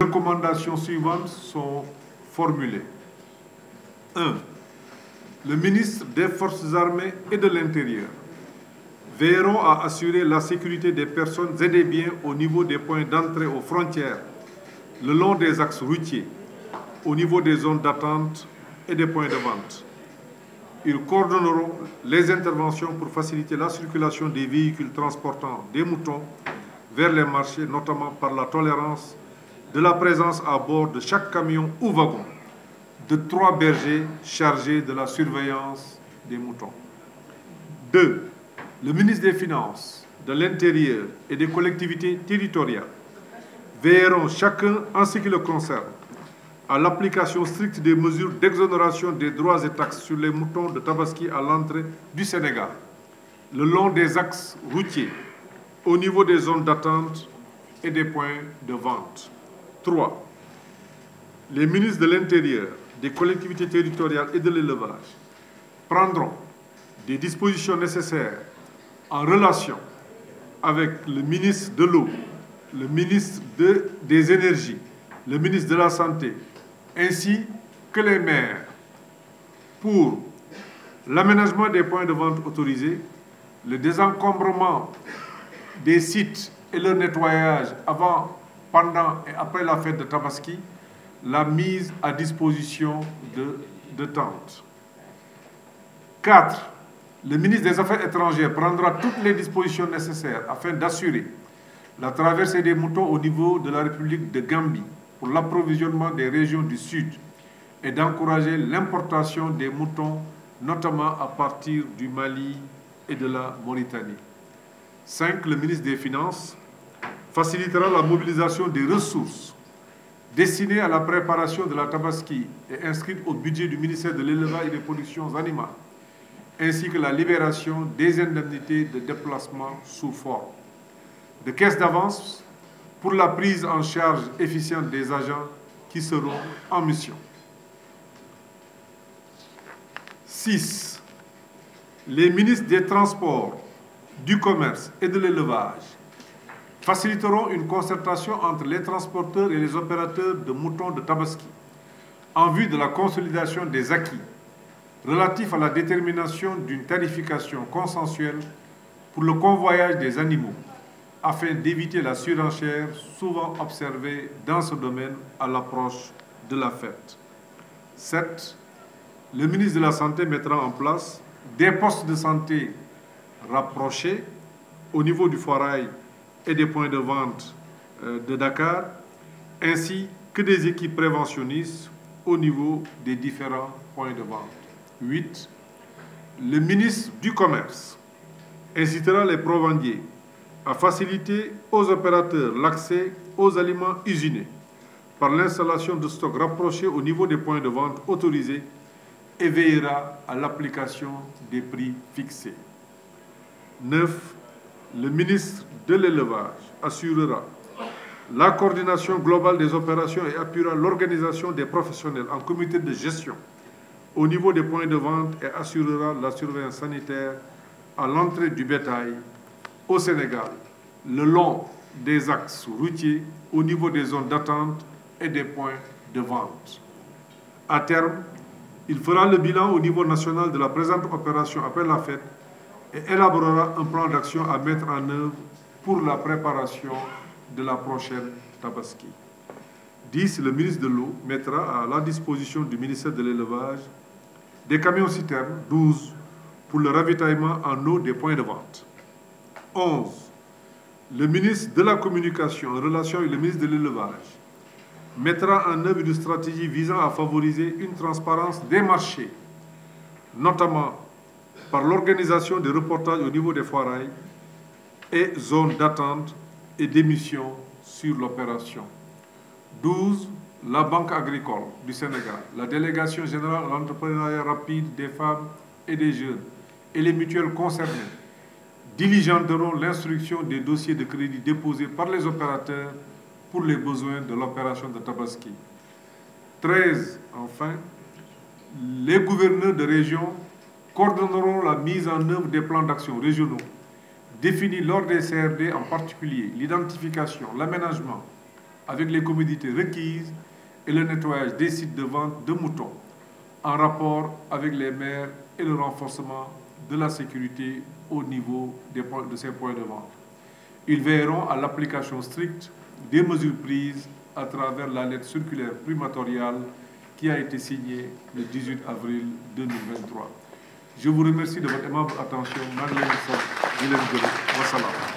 recommandations suivantes sont formulées. 1. Le ministre des Forces armées et de l'Intérieur veilleront à assurer la sécurité des personnes et des biens au niveau des points d'entrée aux frontières, le long des axes routiers, au niveau des zones d'attente et des points de vente. Ils coordonneront les interventions pour faciliter la circulation des véhicules transportant des moutons vers les marchés, notamment par la tolérance de la présence à bord de chaque camion ou wagon de trois bergers chargés de la surveillance des moutons. 2. Le ministre des Finances, de l'Intérieur et des collectivités territoriales veilleront chacun, en ce qui le concerne, à l'application stricte des mesures d'exonération des droits et taxes sur les moutons de Tabaski à l'entrée du Sénégal, le long des axes routiers, au niveau des zones d'attente et des points de vente. 3. Les ministres de l'Intérieur, des collectivités territoriales et de l'élevage prendront des dispositions nécessaires en relation avec le ministre de l'eau, le ministre des énergies, le ministre de la Santé, ainsi que les maires pour l'aménagement des points de vente autorisés, le désencombrement des sites et leur nettoyage avant, pendant et après la fête de Tabaski, la mise à disposition de, tentes. 4. Le ministre des Affaires étrangères prendra toutes les dispositions nécessaires afin d'assurer la traversée des moutons au niveau de la République de Gambie pour l'approvisionnement des régions du Sud et d'encourager l'importation des moutons, notamment à partir du Mali et de la Mauritanie. 5. Le ministre des Finances facilitera la mobilisation des ressources destinées à la préparation de la tabaski et inscrites au budget du ministère de l'Élevage et des Productions animales, ainsi que la libération des indemnités de déplacement sous forme de caisses d'avance pour la prise en charge efficiente des agents qui seront en mission. 6. Les ministres des Transports, du Commerce et de l'Élevage faciliteront une concertation entre les transporteurs et les opérateurs de moutons de Tabaski en vue de la consolidation des acquis relatifs à la détermination d'une tarification consensuelle pour le convoyage des animaux afin d'éviter la surenchère souvent observée dans ce domaine à l'approche de la fête. 7. Le ministre de la Santé mettra en place des postes de santé rapprochés au niveau du foirail et des points de vente euh, de Dakar, ainsi que des équipes préventionnistes au niveau des différents points de vente. 8. Le ministre du Commerce incitera les provendiers à faciliter aux opérateurs l'accès aux aliments usinés par l'installation de stocks rapprochés au niveau des points de vente autorisés et veillera à l'application des prix fixés. 9. Le ministre de l'élevage assurera la coordination globale des opérations et appuiera l'organisation des professionnels en comité de gestion au niveau des points de vente et assurera la surveillance sanitaire à l'entrée du bétail au Sénégal, le long des axes routiers, au niveau des zones d'attente et des points de vente. À terme, il fera le bilan au niveau national de la présente opération après la fête et élaborera un plan d'action à mettre en œuvre pour la préparation de la prochaine Tabaski. 10. Le ministre de l'eau mettra à la disposition du ministère de l'élevage des camions citernes, 12, pour le ravitaillement en eau des points de vente. 11. Le ministre de la Communication, en relation avec le ministre de l'Élevage, mettra en œuvre une stratégie visant à favoriser une transparence des marchés, notamment par l'organisation des reportages au niveau des foirailles et zones d'attente et d'émission sur l'opération. 12. La Banque agricole du Sénégal, la Délégation générale à l'entrepreneuriat rapide des femmes et des jeunes et les mutuelles concernées diligenteront l'instruction des dossiers de crédit déposés par les opérateurs pour les besoins de l'opération de Tabaski. 13. Enfin, les gouverneurs de région coordonneront la mise en œuvre des plans d'action régionaux définis lors des CRD, en particulier l'identification, l'aménagement, avec les commodités requises et le nettoyage des sites de vente de moutons en rapport avec les maires et le renforcement de la sécurité au niveau de ces points de vente. Ils veilleront à l'application stricte des mesures prises à travers la lettre circulaire primatoriale qui a été signée le 18 avril 2023. Je vous remercie de votre aimable attention. Marlène Wassalam.